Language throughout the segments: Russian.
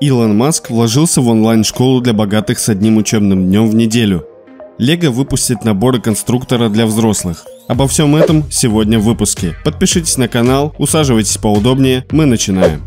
Илон Маск вложился в онлайн-школу для богатых с одним учебным днем в неделю. Лего выпустит наборы конструктора для взрослых. Обо всем этом сегодня в выпуске. Подпишитесь на канал, усаживайтесь поудобнее, мы начинаем.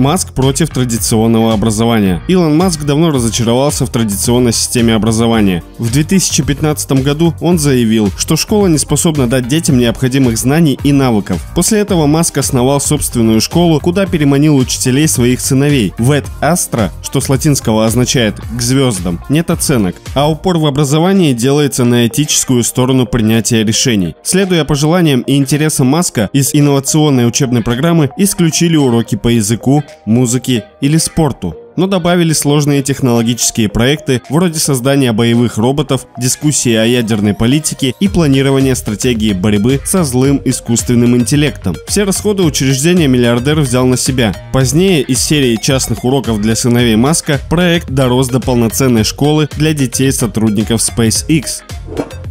Маск против традиционного образования. Илон Маск давно разочаровался в традиционной системе образования. В 2015 году он заявил, что школа не способна дать детям необходимых знаний и навыков. После этого Маск основал собственную школу, куда переманил учителей своих сыновей. Вет Астра, что с латинского означает «к звездам», нет оценок, а упор в образовании делается на этическую сторону принятия решений. Следуя пожеланиям и интересам Маска, из инновационной учебной программы исключили уроки по языку, музыке или спорту, но добавили сложные технологические проекты вроде создания боевых роботов, дискуссии о ядерной политике и планирования стратегии борьбы со злым искусственным интеллектом. Все расходы учреждения миллиардер взял на себя. Позднее из серии частных уроков для сыновей Маска проект дорос до полноценной школы для детей сотрудников SpaceX.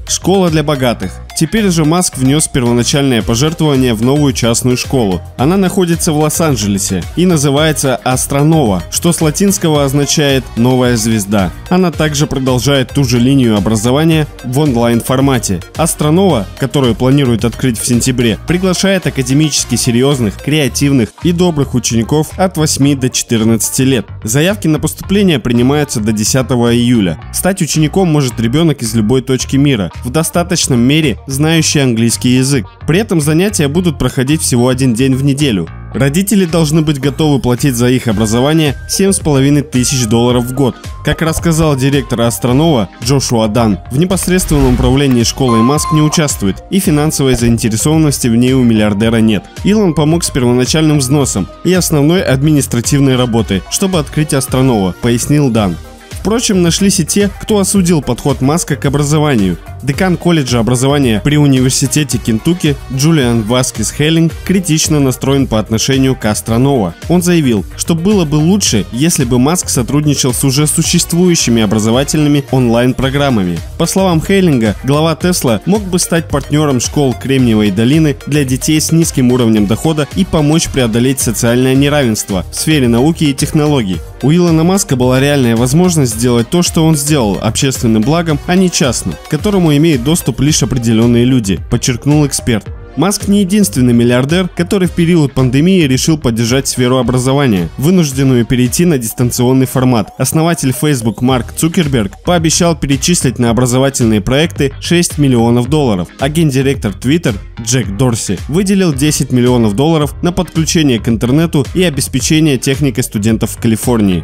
Школа для богатых. Теперь же Маск внес первоначальное пожертвование в новую частную школу. Она находится в Лос-Анджелесе и называется Астронова, что с латинского означает «новая звезда». Она также продолжает ту же линию образования в онлайн-формате. Астронова, которую планируют открыть в сентябре, приглашает академически серьезных, креативных и добрых учеников от 8 до 14 лет. Заявки на поступление принимаются до 10 июля. Стать учеником может ребенок из любой точки мира, в достаточном мере знающий английский язык. При этом занятия будут проходить всего один день в неделю. Родители должны быть готовы платить за их образование 7,5 тысяч долларов в год. Как рассказал директор Астронова Джошуа Дан, в непосредственном управлении школой Маск не участвует и финансовой заинтересованности в ней у миллиардера нет. Илон помог с первоначальным взносом и основной административной работой, чтобы открыть Астронова, пояснил Дан. Впрочем, нашлись и те, кто осудил подход Маска к образованию. Декан колледжа образования при университете Кентукки Джулиан Васкис Хеллинг критично настроен по отношению к Астронова. Он заявил, что было бы лучше, если бы Маск сотрудничал с уже существующими образовательными онлайн-программами. По словам Хейлинга, глава Тесла мог бы стать партнером школ Кремниевой долины для детей с низким уровнем дохода и помочь преодолеть социальное неравенство в сфере науки и технологий. У Илона Маска была реальная возможность сделать то, что он сделал, общественным благом, а не частным, к которому имеют доступ лишь определенные люди, подчеркнул эксперт. Маск не единственный миллиардер, который в период пандемии решил поддержать сферу образования, вынужденную перейти на дистанционный формат. Основатель Facebook Марк Цукерберг пообещал перечислить на образовательные проекты 6 миллионов долларов, а гендиректор Twitter Джек Дорси выделил 10 миллионов долларов на подключение к интернету и обеспечение техникой студентов в Калифорнии.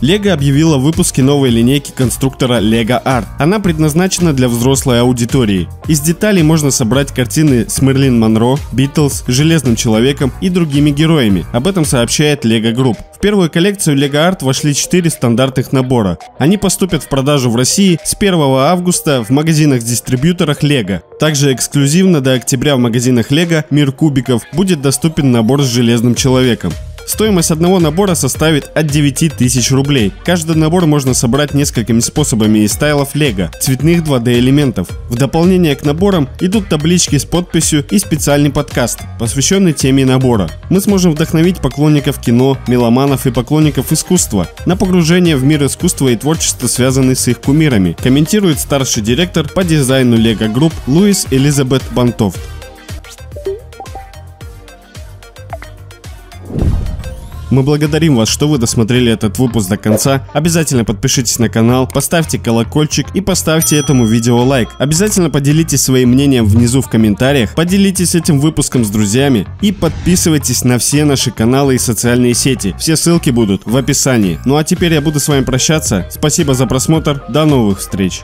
Лего объявила о выпуске новой линейки конструктора Lego Art. Она предназначена для взрослой аудитории. Из деталей можно собрать картины с Мерлин Монро, Битлз, Железным Человеком и другими героями. Об этом сообщает Lego Group. В первую коллекцию Lego Art вошли 4 стандартных набора. Они поступят в продажу в России с 1 августа в магазинах-дистрибьюторах Lego. Также эксклюзивно до октября в магазинах Lego Мир кубиков будет доступен набор с Железным Человеком. Стоимость одного набора составит от 9 тысяч рублей. Каждый набор можно собрать несколькими способами из стайлов Лего, цветных 2D элементов. В дополнение к наборам идут таблички с подписью и специальный подкаст, посвященный теме набора. Мы сможем вдохновить поклонников кино, меломанов и поклонников искусства на погружение в мир искусства и творчества, связанный с их кумирами, комментирует старший директор по дизайну LEGO Group Луис Элизабет Бантофт. Мы благодарим вас, что вы досмотрели этот выпуск до конца. Обязательно подпишитесь на канал, поставьте колокольчик и поставьте этому видео лайк. Обязательно поделитесь своим мнением внизу в комментариях, поделитесь этим выпуском с друзьями и подписывайтесь на все наши каналы и социальные сети. Все ссылки будут в описании. Ну а теперь я буду с вами прощаться. Спасибо за просмотр. До новых встреч.